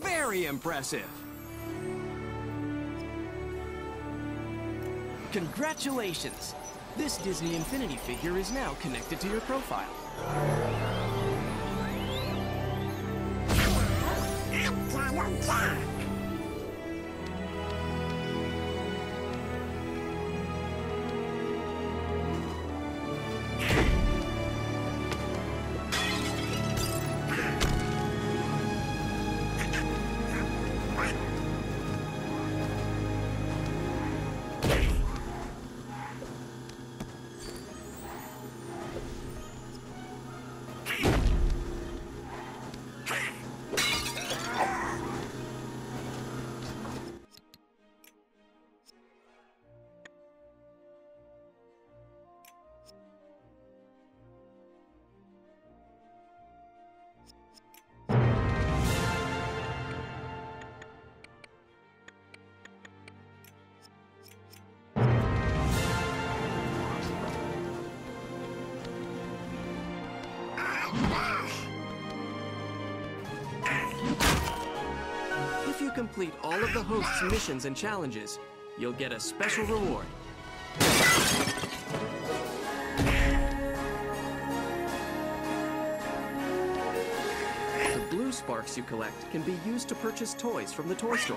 Very impressive. Congratulations! This Disney Infinity figure is now connected to your profile. Complete all of the host's missions and challenges, you'll get a special reward. The blue sparks you collect can be used to purchase toys from the toy store.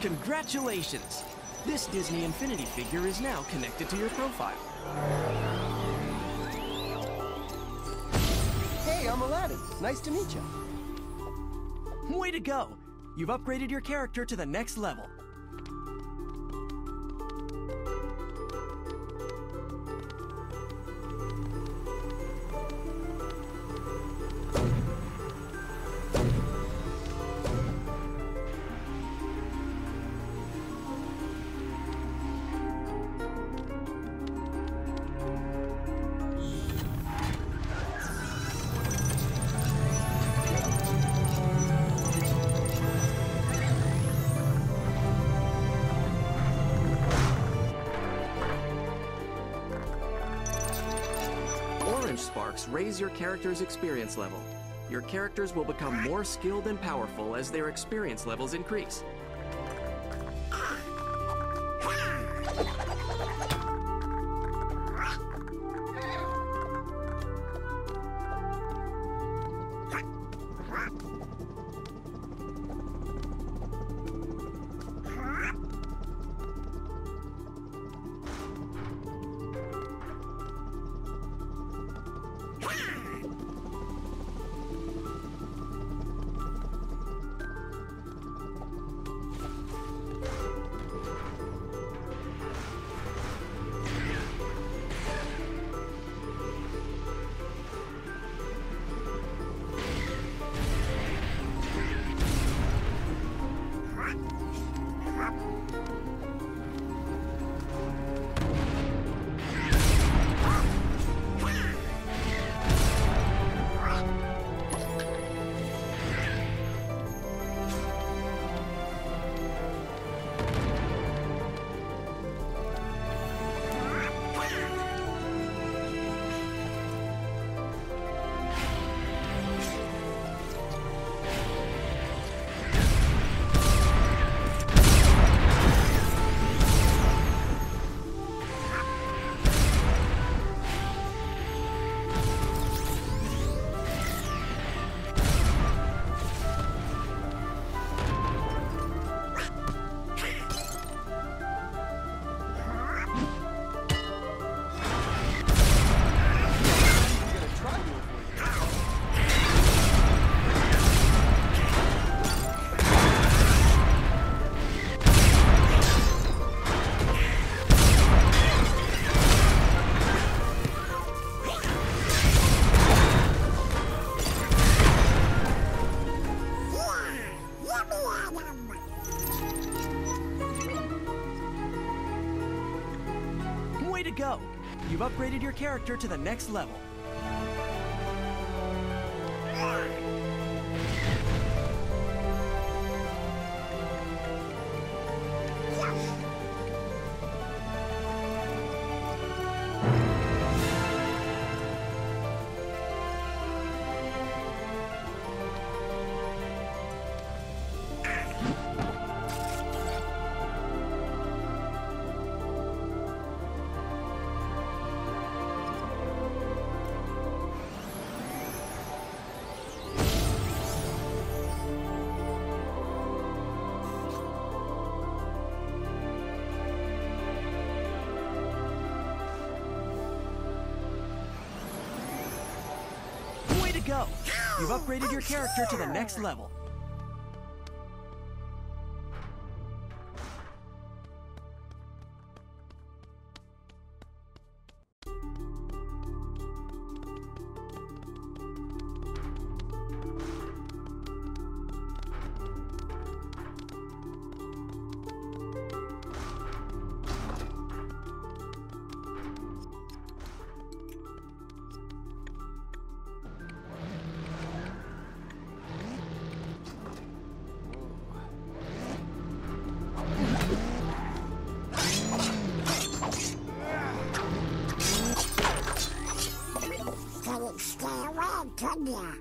Congratulations! This Disney Infinity figure is now connected to your profile. Hey, I'm Aladdin. Nice to meet you. Way to go! You've upgraded your character to the next level. Raise your character's experience level. Your characters will become more skilled and powerful as their experience levels increase. You've upgraded your character to the next level. Go! You've upgraded your character to the next level. Away,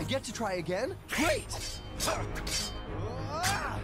I get to try again? Great! Ah!